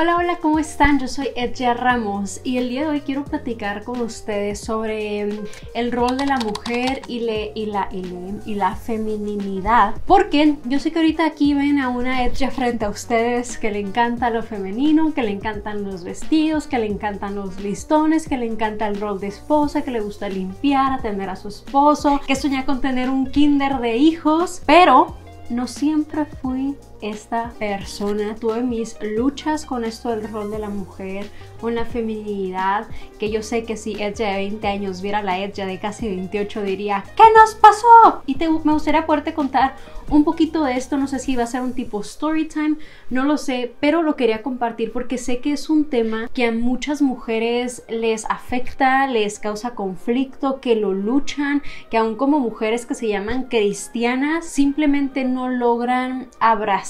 Hola, hola, ¿cómo están? Yo soy Edja Ramos y el día de hoy quiero platicar con ustedes sobre mm, el rol de la mujer y, la, y, femininidad. Porque yo sé que ahorita aquí ven a una Edja frente a ustedes que le encanta lo femenino, que le encantan los vestidos, que le encantan los listones, que le encanta el rol de esposa, que le gusta limpiar, atender a su esposo, que sueña con tener un kinder de hijos, pero no siempre fui esta persona. Tuve mis luchas con esto del rol de la mujer, con la feminidad, que yo sé que si ella de 20 años viera la ella de casi 28 diría, ¿qué nos pasó? Y te, me gustaría poderte contar un poquito de esto, no sé si va a ser un tipo story time, no lo sé, pero lo quería compartir porque sé que es un tema que a muchas mujeres les afecta, les causa conflicto, que lo luchan, que aún como mujeres que se llaman cristianas simplemente no logran abrazar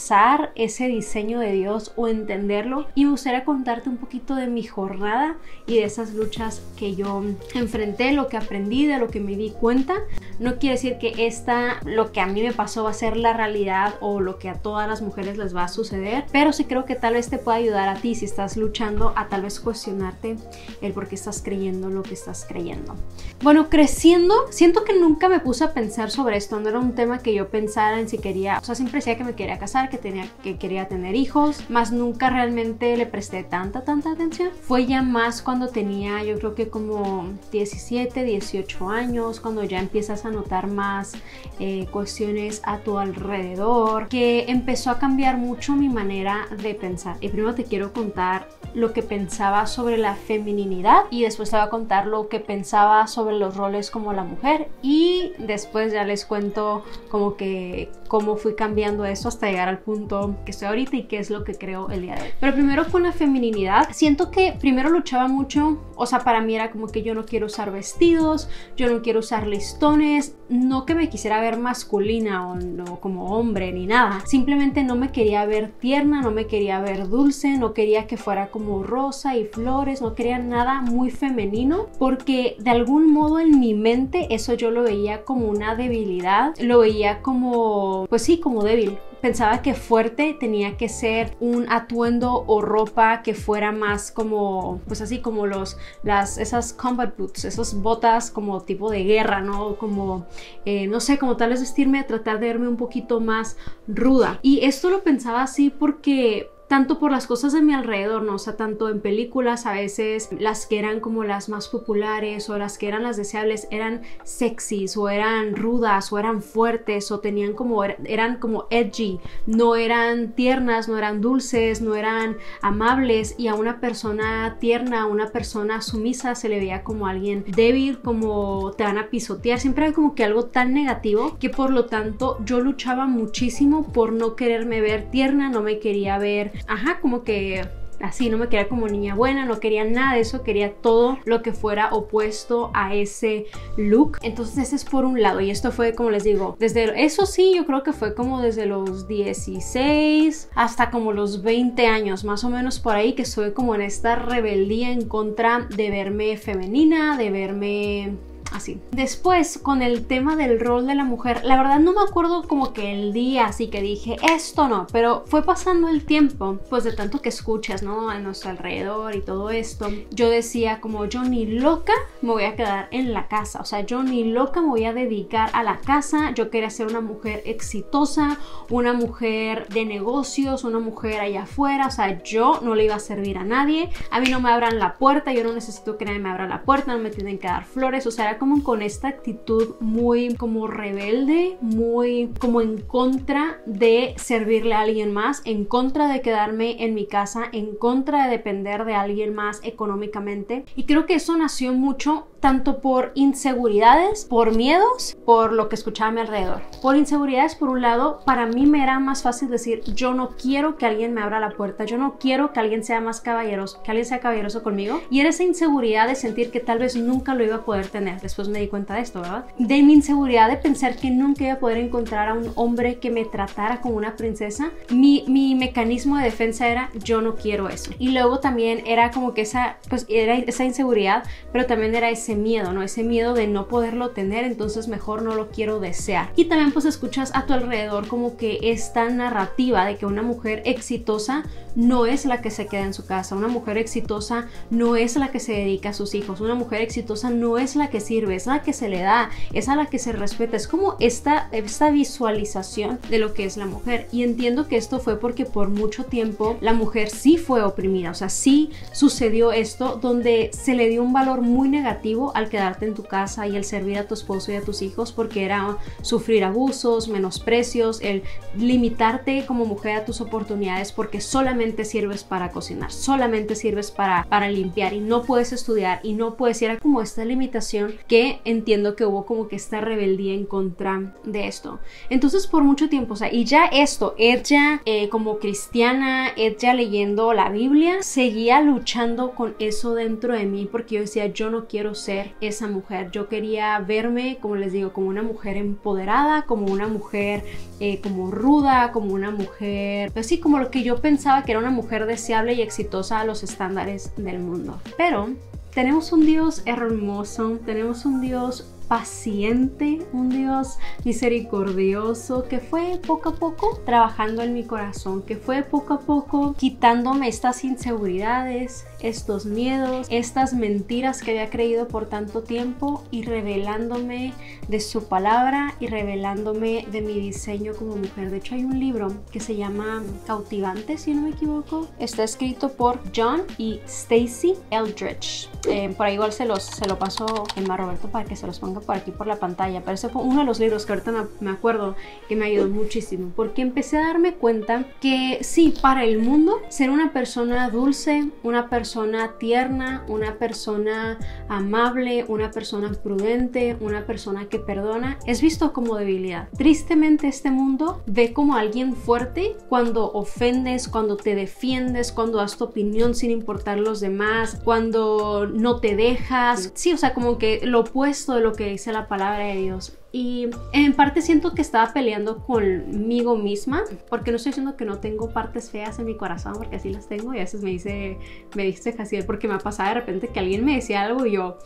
ese diseño de Dios o entenderlo y me gustaría contarte un poquito de mi jornada y de esas luchas que yo enfrenté, lo que aprendí, de lo que me di cuenta. No quiere decir que esta, lo que a mí me pasó va a ser la realidad o lo que a todas las mujeres les va a suceder, pero sí creo que tal vez te pueda ayudar a ti si estás luchando a tal vez cuestionarte el por qué estás creyendo lo que estás creyendo. Bueno, creciendo, siento que nunca me puse a pensar sobre esto, no era un tema que yo pensara en si quería, o sea, siempre decía que me quería casar, que, tenía, que quería tener hijos, más nunca realmente le presté tanta, tanta atención. Fue ya más cuando tenía yo creo que como 17, 18 años, cuando ya empiezas a notar más eh, cuestiones a tu alrededor, que empezó a cambiar mucho mi manera de pensar. Y primero te quiero contar lo que pensaba sobre la femininidad y después te voy a contar lo que pensaba sobre los roles como la mujer y después ya les cuento como que cómo fui cambiando eso hasta llegar al punto que estoy ahorita y qué es lo que creo el día de hoy. Pero primero con la feminidad, siento que primero luchaba mucho, o sea, para mí era como que yo no quiero usar vestidos, yo no quiero usar listones, no que me quisiera ver masculina o no como hombre ni nada, simplemente no me quería ver tierna, no me quería ver dulce, no quería que fuera como rosa y flores, no quería nada muy femenino porque de algún modo en mi mente eso yo lo veía como una debilidad, lo veía como, pues sí, como débil, pensaba que fuerte tenía que ser un atuendo o ropa que fuera más como, pues así como los, las, esas combat boots, esas botas como tipo de guerra, ¿no? Como, eh, no sé, como tal vez vestirme, tratar de verme un poquito más ruda. Y esto lo pensaba así porque tanto por las cosas de mi alrededor, ¿no? O sea, tanto en películas a veces las que eran como las más populares o las que eran las deseables eran sexys o eran rudas o eran fuertes o tenían como, eran como edgy, no eran tiernas, no eran dulces, no eran amables y a una persona tierna, a una persona sumisa se le veía como alguien débil, como te van a pisotear, siempre era como que algo tan negativo que por lo tanto yo luchaba muchísimo por no quererme ver tierna, no me quería ver ajá, como que así, no me quería como niña buena, no quería nada de eso, quería todo lo que fuera opuesto a ese look. Entonces ese es por un lado y esto fue como les digo, desde eso sí, yo creo que fue como desde los 16 hasta como los 20 años, más o menos por ahí que estuve como en esta rebeldía en contra de verme femenina, de verme así. Después, con el tema del rol de la mujer, la verdad no me acuerdo como que el día así que dije esto no, pero fue pasando el tiempo, pues de tanto que escuchas, ¿no? A nuestro alrededor y todo esto, yo decía como yo ni loca me voy a quedar en la casa, o sea, yo ni loca me voy a dedicar a la casa, yo quería ser una mujer exitosa, una mujer de negocios, una mujer allá afuera, o sea, yo no le iba a servir a nadie, a mí no me abran la puerta, yo no necesito que nadie me abra la puerta, no me tienen que dar flores, o sea, era como con esta actitud muy como rebelde, muy como en contra de servirle a alguien más, en contra de quedarme en mi casa, en contra de depender de alguien más económicamente. Y creo que eso nació mucho tanto por inseguridades, por miedos, por lo que escuchaba a mi alrededor. Por inseguridades, por un lado, para mí me era más fácil decir, yo no quiero que alguien me abra la puerta, yo no quiero que alguien sea más caballeroso, que alguien sea caballeroso conmigo. Y era esa inseguridad de sentir que tal vez nunca lo iba a poder tener, después me di cuenta de esto, ¿verdad? De mi inseguridad de pensar que nunca iba a poder encontrar a un hombre que me tratara como una princesa, mi, mi mecanismo de defensa era yo no quiero eso. Y luego también era como que esa, pues era esa inseguridad, pero también era ese miedo, ¿no? Ese miedo de no poderlo tener, entonces mejor no lo quiero desear. Y también pues escuchas a tu alrededor como que esta narrativa de que una mujer exitosa no es la que se queda en su casa, una mujer exitosa no es la que se dedica a sus hijos, una mujer exitosa no es la que sirve, es la que se le da, es a la que se respeta, es como esta, esta visualización de lo que es la mujer. Y entiendo que esto fue porque por mucho tiempo la mujer sí fue oprimida, o sea, sí sucedió esto donde se le dio un valor muy negativo al quedarte en tu casa y el servir a tu esposo y a tus hijos porque era sufrir abusos, menosprecios, el limitarte como mujer a tus oportunidades porque solamente sirves para cocinar, solamente sirves para, para limpiar y no puedes estudiar y no puedes ir a como esta limitación que entiendo que hubo como que esta rebeldía en contra de esto. Entonces por mucho tiempo, o sea, y ya esto, ella eh, como cristiana, ella leyendo la Biblia, seguía luchando con eso dentro de mí porque yo decía, yo no quiero ser esa mujer, yo quería verme, como les digo, como una mujer empoderada, como una mujer eh, como ruda, como una mujer, así pues como lo que yo pensaba que era una mujer deseable y exitosa a los estándares del mundo. Pero tenemos un Dios hermoso, tenemos un Dios paciente, un Dios misericordioso que fue poco a poco trabajando en mi corazón, que fue poco a poco quitándome estas inseguridades, estos miedos, estas mentiras que había creído por tanto tiempo y revelándome de su palabra y revelándome de mi diseño como mujer. De hecho hay un libro que se llama Cautivante, si no me equivoco. Está escrito por John y Stacy Eldridge. Eh, por ahí igual se, los, se lo paso en Roberto para que se los ponga por aquí por la pantalla, pero ese fue uno de los libros que ahorita me, acuerdo que me ayudó muchísimo, porque empecé a darme cuenta que sí, para el mundo, ser una persona dulce, una persona tierna, una persona amable, una persona prudente, una persona que perdona, es visto como debilidad. Tristemente este mundo ve como alguien fuerte cuando ofendes, cuando te defiendes, cuando das tu opinión sin importar los demás, cuando no te dejas. Sí, o sea, como que lo opuesto de lo que dice la palabra de Dios. Y en parte siento que estaba peleando conmigo misma, porque no estoy diciendo que no tengo partes feas en mi corazón, porque así las tengo y a veces me dice, me dice casi porque me ha pasado de repente que alguien me decía algo y yo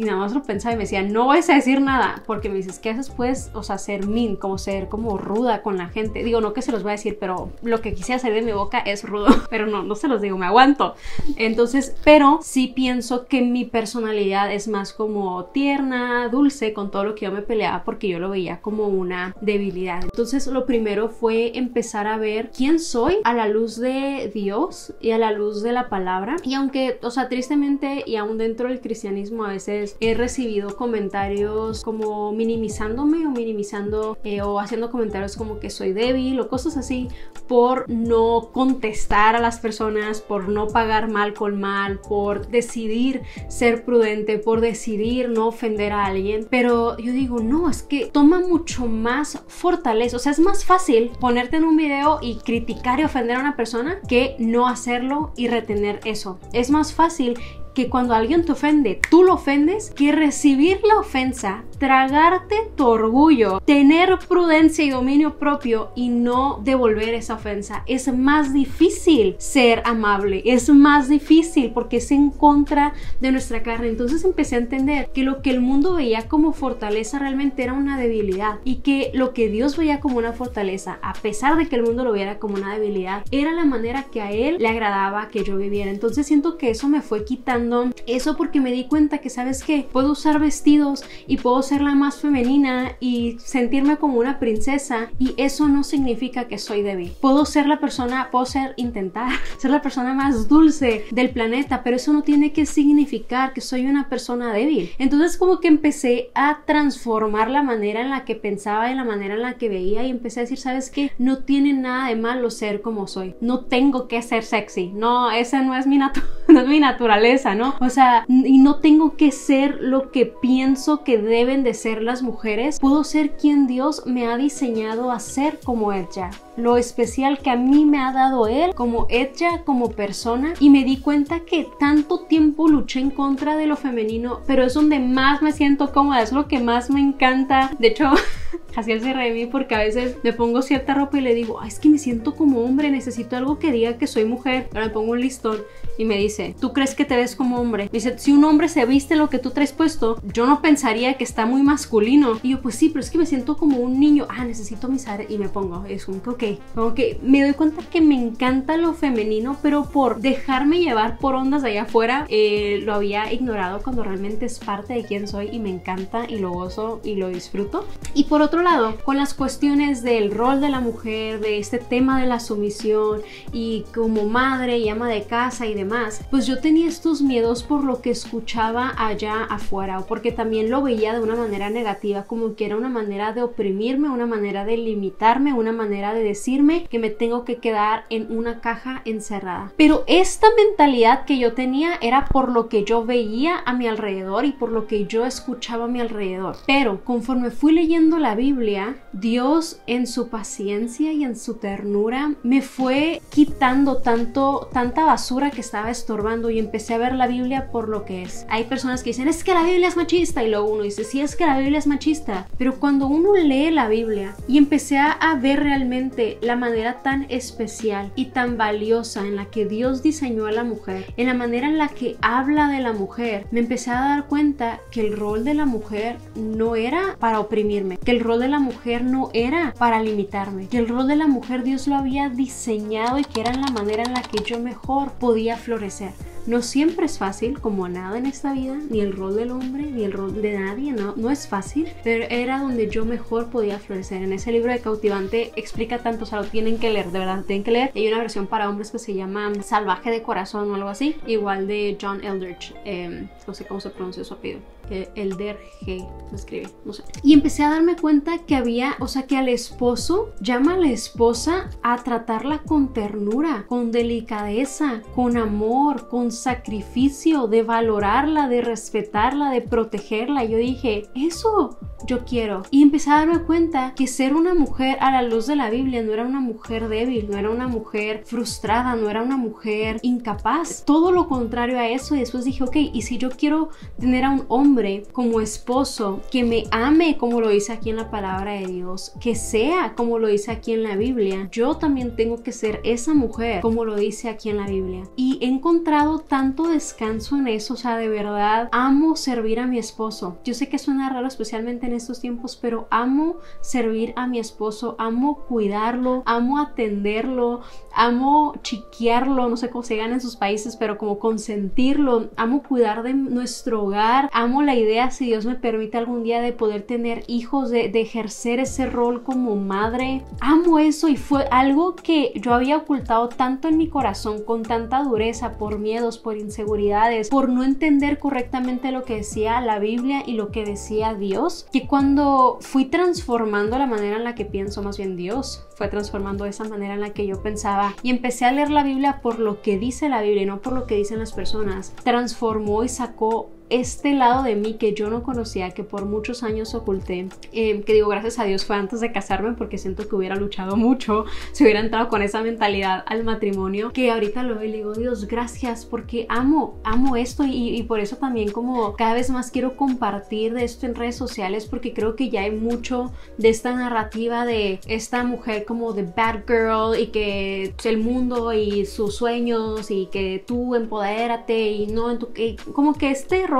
y nada más lo pensaba y me decía, no vas a decir nada, porque me dices que haces pues, o sea, ser mean, como ser como ruda con la gente. Digo, no que se los voy a decir, pero lo que quisiera salir de mi boca es rudo, pero no, no se los digo, me aguanto. Entonces, pero sí pienso que mi personalidad es más como tierna, dulce, con todo lo que yo me peleaba, porque yo lo veía como una debilidad. Entonces, lo primero fue empezar a ver quién soy a la luz de Dios y a la luz de la palabra. Y aunque, o sea, tristemente y aún dentro del cristianismo a veces he recibido comentarios como minimizándome o minimizando eh, o haciendo comentarios como que soy débil o cosas así por no contestar a las personas, por no pagar mal con mal, por decidir ser prudente, por decidir no ofender a alguien. Pero yo digo, no, es que toma mucho más fortaleza. O sea, es más fácil ponerte en un video y criticar y ofender a una persona que no hacerlo y retener eso. Es más fácil que cuando alguien te ofende, tú lo ofendes, que recibir la ofensa, tragarte tu orgullo, tener prudencia y dominio propio y no devolver esa ofensa. Es más difícil ser amable, es más difícil porque es en contra de nuestra carne. Entonces empecé a entender que lo que el mundo veía como fortaleza realmente era una debilidad y que lo que Dios veía como una fortaleza, a pesar de que el mundo lo viera como una debilidad, era la manera que a Él le agradaba que yo viviera. Entonces siento que eso me fue quitando eso porque me di cuenta que, ¿sabes qué? Puedo usar vestidos y puedo ser la más femenina y sentirme como una princesa y eso no significa que soy débil. Puedo ser la persona, puedo ser, intentar ser la persona más dulce del planeta, pero eso no tiene que significar que soy una persona débil. Entonces como que empecé a transformar la manera en la que pensaba y la manera en la que veía y empecé a decir, ¿sabes qué? No tiene nada de malo ser como soy. No tengo que ser sexy. No, esa no es mi, no es mi naturaleza. ¿No? O sea, y no tengo que ser lo que pienso que deben de ser las mujeres. Puedo ser quien Dios me ha diseñado a ser como ella. Lo especial que a mí me ha dado él como ella, como persona y me di cuenta que tanto tiempo luché en contra de lo femenino, pero es donde más me siento cómoda, es lo que más me encanta. De hecho, así él se ríe mí porque a veces me pongo cierta ropa y le digo, es que me siento como hombre, necesito algo que diga que soy mujer. Ahora me pongo un listón y me dice, ¿tú crees que te ves como hombre? Me dice, si un hombre se viste lo que tú traes puesto, yo no pensaría que está muy masculino. Y yo, pues sí, pero es que me siento como un niño. Ah, necesito mis aretes. Y me pongo, es un que. Como que me doy cuenta que me encanta lo femenino, pero por dejarme llevar por ondas allá afuera, eh, lo había ignorado cuando realmente es parte de quién soy y me encanta y lo gozo y lo disfruto. Y por otro lado, con las cuestiones del rol de la mujer, de este tema de la sumisión y como madre y ama de casa y demás, pues yo tenía estos miedos por lo que escuchaba allá afuera o porque también lo veía de una manera negativa, como que era una manera de oprimirme, una manera de limitarme, una manera de decirme que me tengo que quedar en una caja encerrada. Pero esta mentalidad que yo tenía era por lo que yo veía a mi alrededor y por lo que yo escuchaba a mi alrededor. Pero conforme fui leyendo la Biblia, Dios en su paciencia y en su ternura me fue quitando tanto tanta basura que estaba estorbando y empecé a ver la Biblia por lo que es. Hay personas que dicen, es que la Biblia es machista y luego uno dice, sí es que la Biblia es machista, pero cuando uno lee la Biblia y empecé a ver realmente la manera tan especial y tan valiosa en la que Dios diseñó a la mujer, en la manera en la que habla de la mujer, me empecé a dar cuenta que el rol de la mujer no era para oprimirme, que el rol de la mujer no era para limitarme, que el rol de la mujer Dios lo había diseñado y que era la manera en la que yo mejor podía florecer. No siempre es fácil, como nada en esta vida, ni el rol del hombre, ni el rol de nadie, no, no es fácil, pero era donde yo mejor podía florecer. En ese libro de Cautivante explica tanto, o sea, lo tienen que leer, de verdad, tienen que leer. Hay una versión para hombres que se llama Salvaje de Corazón o algo así, igual de John Eldridge, em, no sé cómo se pronuncia su apellido. Elder G, se escribe, no sé. Y empecé a darme cuenta que había, o sea, que al esposo llama a la esposa a tratarla con ternura, con delicadeza, con amor, con sacrificio, de valorarla, de respetarla, de protegerla. yo dije, eso yo quiero. Y empecé a darme cuenta que ser una mujer a la luz de la Biblia no era una mujer débil, no era una mujer frustrada, no era una mujer incapaz. Todo lo contrario a eso. Y después dije, ok, y si yo quiero tener a un hombre como esposo que me ame como lo dice aquí en la palabra de Dios, que sea como lo dice aquí en la Biblia, yo también tengo que ser esa mujer como lo dice aquí en la Biblia. Y he encontrado tanto descanso en eso, o sea, de verdad amo servir a mi esposo. Yo sé que suena raro especialmente en estos tiempos, pero amo servir a mi esposo, amo cuidarlo, amo atenderlo, amo chiquearlo, no sé cómo se gana en sus países, pero como consentirlo, amo cuidar de nuestro hogar, amo la idea, si Dios me permite algún día, de poder tener hijos, de, ejercer ese rol como madre. Amo eso y fue algo que yo había ocultado tanto en mi corazón, con tanta dureza, por miedos, por inseguridades, por no entender correctamente lo que decía la Biblia y lo que decía Dios, cuando fui transformando la manera en la que pienso, más bien Dios fue transformando esa manera en la que yo pensaba y empecé a leer la Biblia por lo que dice la Biblia y no por lo que dicen las personas, transformó y sacó este lado de mí que yo no conocía, que por muchos años oculté, em, que digo gracias a Dios fue antes de casarme porque siento que hubiera luchado mucho si hubiera entrado con esa mentalidad al matrimonio, que ahorita lo veo y le digo Dios gracias porque amo, amo esto y, y por eso también como cada vez más quiero compartir de esto en redes sociales porque creo que ya hay mucho de esta narrativa de esta mujer como de bad girl y que el mundo y sus sueños y que tú empodérate y no en tu como que este rol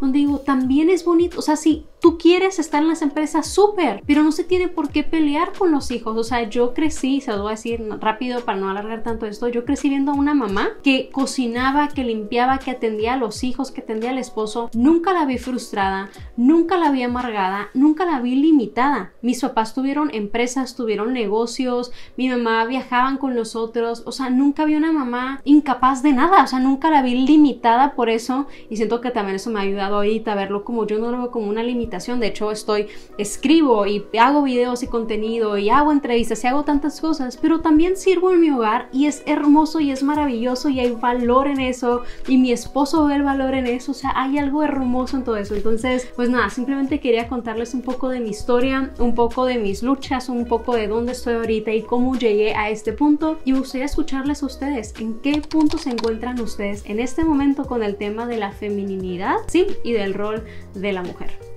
donde digo, también es bonito, o sea, si tú quieres estar en las empresas, súper, pero no se tiene por qué pelear con los hijos. O sea, yo crecí, se lo voy a decir rápido para no alargar tanto esto, yo crecí viendo a una mamá que cocinaba, que limpiaba, que atendía a los hijos, que atendía al esposo. Nunca la vi frustrada, nunca la vi amargada, nunca la vi limitada. Mis papás tuvieron empresas, tuvieron negocios, mi mamá viajaban con nosotros, o sea, nunca vi una mamá incapaz de nada, o sea, nunca la vi limitada por eso y siento que también eso me ha ayudado ahorita a verlo como yo no lo veo como una limitación de hecho estoy, escribo y hago videos y contenido y hago entrevistas y hago tantas cosas, pero también sirvo en mi hogar y es hermoso y es maravilloso y hay valor en eso y mi esposo ve el valor en eso, o sea, hay algo hermoso en todo eso. Entonces, pues nada, simplemente quería contarles un poco de mi historia, un poco de mis luchas, un poco de dónde estoy ahorita y cómo llegué a este punto y gustaría escucharles a ustedes en qué punto se encuentran ustedes en este momento con el tema de la feminidad, sí, y del rol de la mujer.